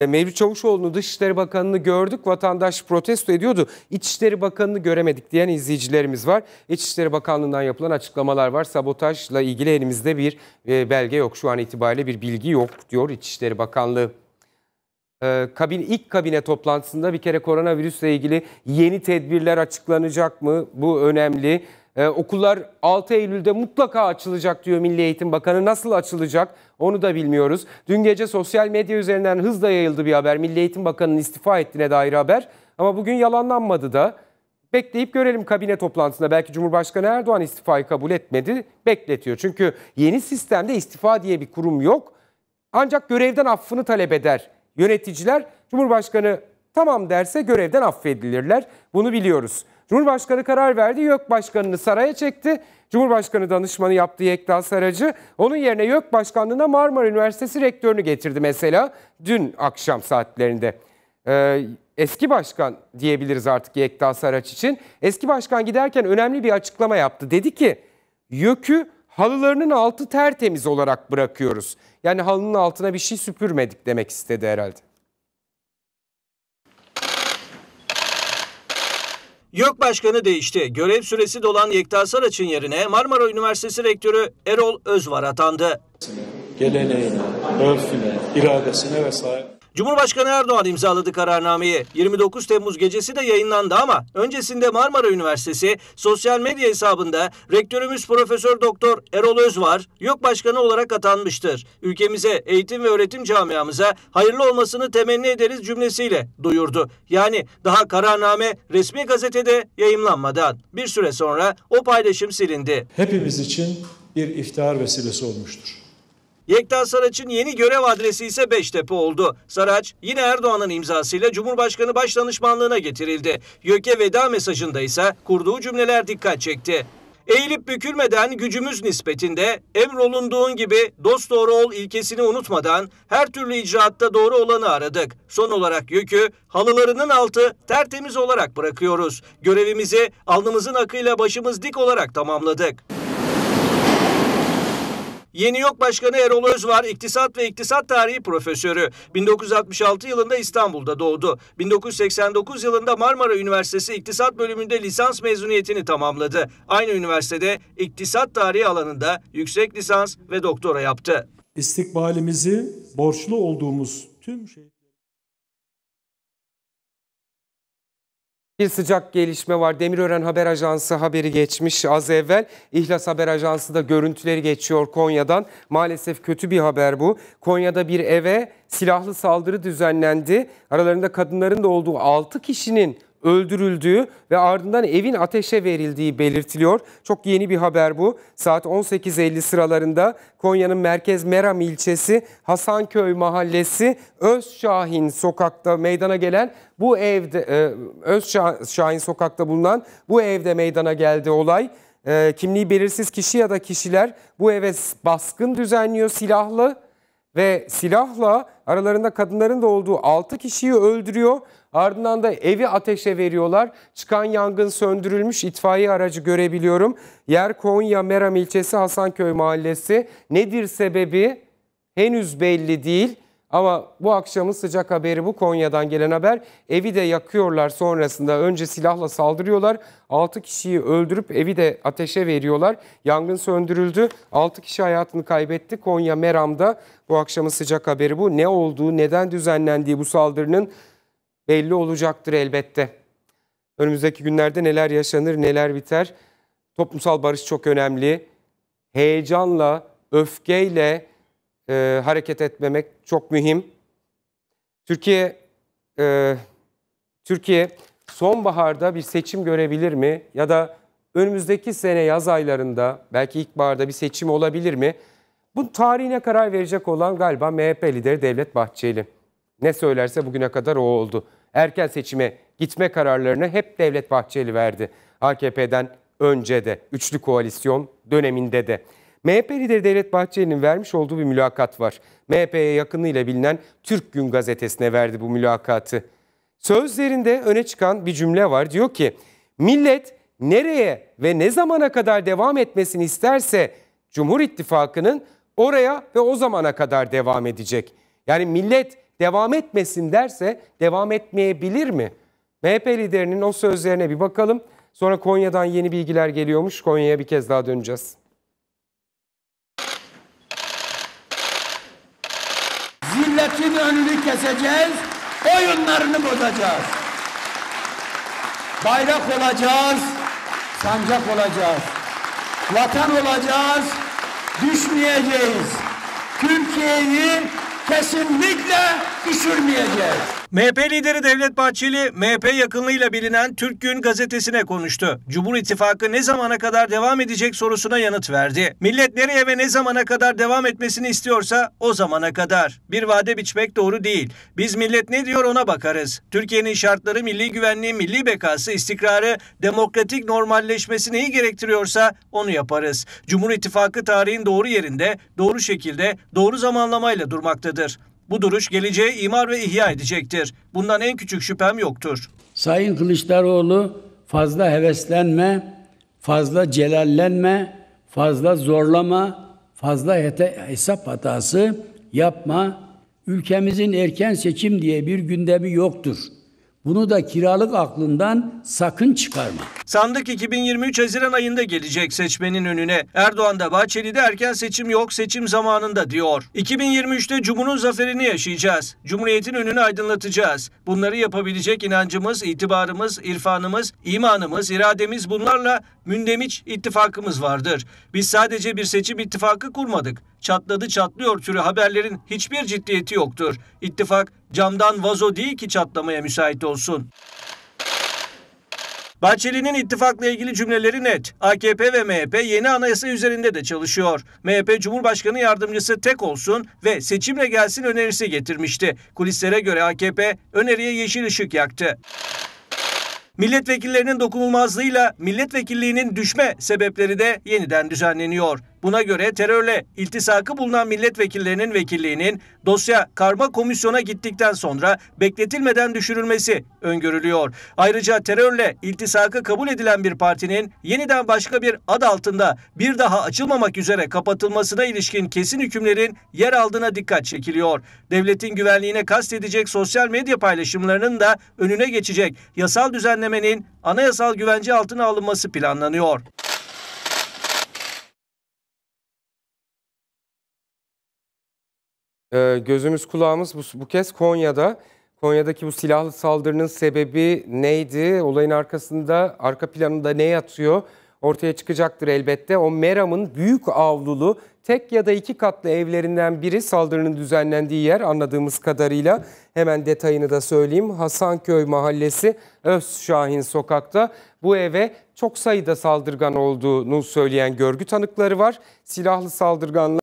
E, Mevlüt Çavuşoğlu'nu Dışişleri Bakanı'nı gördük. Vatandaş protesto ediyordu. İçişleri Bakanı'nı göremedik diyen izleyicilerimiz var. İçişleri Bakanlığı'ndan yapılan açıklamalar var. Sabotajla ilgili elimizde bir e, belge yok. Şu an itibariyle bir bilgi yok diyor İçişleri Bakanlığı. E, kabin, ilk kabine toplantısında bir kere koronavirüsle ilgili yeni tedbirler açıklanacak mı? Bu önemli. Ee, okullar 6 Eylül'de mutlaka açılacak diyor Milli Eğitim Bakanı. Nasıl açılacak onu da bilmiyoruz. Dün gece sosyal medya üzerinden hızla yayıldı bir haber. Milli Eğitim Bakanı'nın istifa ettiğine dair haber. Ama bugün yalanlanmadı da. Bekleyip görelim kabine toplantısında. Belki Cumhurbaşkanı Erdoğan istifayı kabul etmedi. Bekletiyor. Çünkü yeni sistemde istifa diye bir kurum yok. Ancak görevden affını talep eder yöneticiler. Cumhurbaşkanı tamam derse görevden affedilirler. Bunu biliyoruz. Cumhurbaşkanı karar verdi. YÖK Başkanı'nı saraya çekti. Cumhurbaşkanı danışmanı yaptığı Yekta Saracı. Onun yerine YÖK Başkanlığı'na Marmara Üniversitesi rektörünü getirdi mesela dün akşam saatlerinde. Ee, eski başkan diyebiliriz artık Yekta Saraç için. Eski başkan giderken önemli bir açıklama yaptı. Dedi ki YÖK'ü halılarının altı tertemiz olarak bırakıyoruz. Yani halının altına bir şey süpürmedik demek istedi herhalde. YÖK Başkanı değişti. Görev süresi dolan Yekta Saraç'ın yerine Marmara Üniversitesi Rektörü Erol Özvar atandı. Geleneğine, örfüne, iradesine ve sahip Cumhurbaşkanı Erdoğan imzaladı kararnameyi. 29 Temmuz gecesi de yayınlandı ama öncesinde Marmara Üniversitesi sosyal medya hesabında rektörümüz Profesör Doktor Erol Özvar yok başkanı olarak atanmıştır. Ülkemize, eğitim ve öğretim camiamıza hayırlı olmasını temenni ederiz cümlesiyle duyurdu. Yani daha kararname resmi gazetede yayımlanmadan bir süre sonra o paylaşım silindi. Hepimiz için bir iftihar vesilesi olmuştur. Yekta Saraç'ın yeni görev adresi ise Beştepe oldu. Saraç yine Erdoğan'ın imzasıyla Cumhurbaşkanı Başdanışmanlığına getirildi. YÖK'e veda mesajında ise kurduğu cümleler dikkat çekti. Eğilip bükülmeden gücümüz nispetinde emrolunduğun gibi dost doğru ol ilkesini unutmadan her türlü icraatta doğru olanı aradık. Son olarak yükü halılarının altı tertemiz olarak bırakıyoruz. Görevimizi alnımızın akıyla başımız dik olarak tamamladık. Yeni Yok Başkanı Erol Özvar, İktisat ve İktisat Tarihi Profesörü. 1966 yılında İstanbul'da doğdu. 1989 yılında Marmara Üniversitesi İktisat Bölümünde lisans mezuniyetini tamamladı. Aynı üniversitede İktisat Tarihi alanında yüksek lisans ve doktora yaptı. İstikbalimizi borçlu olduğumuz tüm şey Bir sıcak gelişme var. Demirören Haber Ajansı haberi geçmiş az evvel. İhlas Haber Ajansı da görüntüleri geçiyor Konya'dan. Maalesef kötü bir haber bu. Konya'da bir eve silahlı saldırı düzenlendi. Aralarında kadınların da olduğu 6 kişinin öldürüldüğü ve ardından evin ateşe verildiği belirtiliyor. Çok yeni bir haber bu. Saat 18.50 sıralarında Konya'nın merkez Meram ilçesi Hasanköy mahallesi Özşahin sokakta meydana gelen bu evde e, Özşahin sokakta bulunan bu evde meydana geldi olay. E, kimliği belirsiz kişi ya da kişiler bu eve baskın düzenliyor silahlı ve silahla aralarında kadınların da olduğu 6 kişiyi öldürüyor. Ardından da evi ateşe veriyorlar. Çıkan yangın söndürülmüş itfaiye aracı görebiliyorum. Yer Konya Meram ilçesi Hasanköy mahallesi. Nedir sebebi? Henüz belli değil. Ama bu akşamın sıcak haberi bu Konya'dan gelen haber. Evi de yakıyorlar sonrasında. Önce silahla saldırıyorlar. 6 kişiyi öldürüp evi de ateşe veriyorlar. Yangın söndürüldü. 6 kişi hayatını kaybetti. Konya Meram'da bu akşamın sıcak haberi bu. Ne olduğu, neden düzenlendiği bu saldırının belli olacaktır elbette. Önümüzdeki günlerde neler yaşanır, neler biter. Toplumsal barış çok önemli. Heyecanla, öfkeyle e, hareket etmemek çok mühim. Türkiye e, Türkiye sonbaharda bir seçim görebilir mi? Ya da önümüzdeki sene yaz aylarında belki ilkbaharda bir seçim olabilir mi? Bu tarihine karar verecek olan galiba MHP lideri Devlet Bahçeli. Ne söylerse bugüne kadar o oldu. Erken seçime gitme kararlarını hep Devlet Bahçeli verdi. AKP'den önce de, üçlü koalisyon döneminde de. MHP lideri Devlet Bahçeli'nin vermiş olduğu bir mülakat var. MHP'ye yakınıyla bilinen Türk Gün gazetesine verdi bu mülakatı. Sözlerinde öne çıkan bir cümle var. Diyor ki millet nereye ve ne zamana kadar devam etmesini isterse Cumhur İttifakı'nın oraya ve o zamana kadar devam edecek. Yani millet devam etmesin derse devam etmeyebilir mi? MHP liderinin o sözlerine bir bakalım. Sonra Konya'dan yeni bilgiler geliyormuş. Konya'ya bir kez daha döneceğiz. Zilletin önünü keseceğiz, oyunlarını bozacağız. Bayrak olacağız, sancak olacağız. Vatan olacağız, düşmeyeceğiz. Türkiye'yi kesinlikle düşürmeyeceğiz. MHP lideri Devlet Bahçeli, MHP yakınlığıyla bilinen Türk Gün gazetesine konuştu. Cumhur İttifakı ne zamana kadar devam edecek sorusuna yanıt verdi. Millet nereye ve ne zamana kadar devam etmesini istiyorsa o zamana kadar. Bir vade biçmek doğru değil. Biz millet ne diyor ona bakarız. Türkiye'nin şartları, milli güvenliği, milli bekası, istikrarı, demokratik normalleşmesi neyi gerektiriyorsa onu yaparız. Cumhur İttifakı tarihin doğru yerinde, doğru şekilde, doğru zamanlamayla durmaktadır. Bu duruş geleceğe imar ve ihya edecektir. Bundan en küçük şüphem yoktur. Sayın Kılıçdaroğlu fazla heveslenme, fazla celallenme, fazla zorlama, fazla hesap hatası yapma. Ülkemizin erken seçim diye bir gündemi yoktur. Bunu da kiralık aklından sakın çıkarma. Sandık 2023 Haziran ayında gelecek seçmenin önüne. Erdoğan da Bahçeli de erken seçim yok seçim zamanında diyor. 2023'te Cumhur'un zaferini yaşayacağız. Cumhuriyetin önünü aydınlatacağız. Bunları yapabilecek inancımız, itibarımız, irfanımız, imanımız, irademiz bunlarla mündemiç ittifakımız vardır. Biz sadece bir seçim ittifakı kurmadık. Çatladı çatlıyor türü haberlerin hiçbir ciddiyeti yoktur. İttifak camdan vazo değil ki çatlamaya müsait olsun. Bahçeli'nin ittifakla ilgili cümleleri net. AKP ve MHP yeni anayasa üzerinde de çalışıyor. MHP Cumhurbaşkanı yardımcısı tek olsun ve seçimle gelsin önerisi getirmişti. Kulislere göre AKP öneriye yeşil ışık yaktı. Milletvekillerinin dokunulmazlığıyla milletvekilliğinin düşme sebepleri de yeniden düzenleniyor. Buna göre terörle iltisakı bulunan milletvekillerinin vekilliğinin dosya karma komisyona gittikten sonra bekletilmeden düşürülmesi öngörülüyor. Ayrıca terörle iltisakı kabul edilen bir partinin yeniden başka bir ad altında bir daha açılmamak üzere kapatılmasına ilişkin kesin hükümlerin yer aldığına dikkat çekiliyor. Devletin güvenliğine kastedecek sosyal medya paylaşımlarının da önüne geçecek yasal düzenlemenin anayasal güvence altına alınması planlanıyor. Ee, gözümüz kulağımız bu, bu kez Konya'da. Konya'daki bu silahlı saldırının sebebi neydi? Olayın arkasında, arka planında ne yatıyor? Ortaya çıkacaktır elbette. O Meram'ın büyük avlulu tek ya da iki katlı evlerinden biri saldırının düzenlendiği yer anladığımız kadarıyla. Hemen detayını da söyleyeyim. Hasanköy Mahallesi Özşahin Sokak'ta bu eve çok sayıda saldırgan olduğunu söyleyen görgü tanıkları var. Silahlı saldırganlar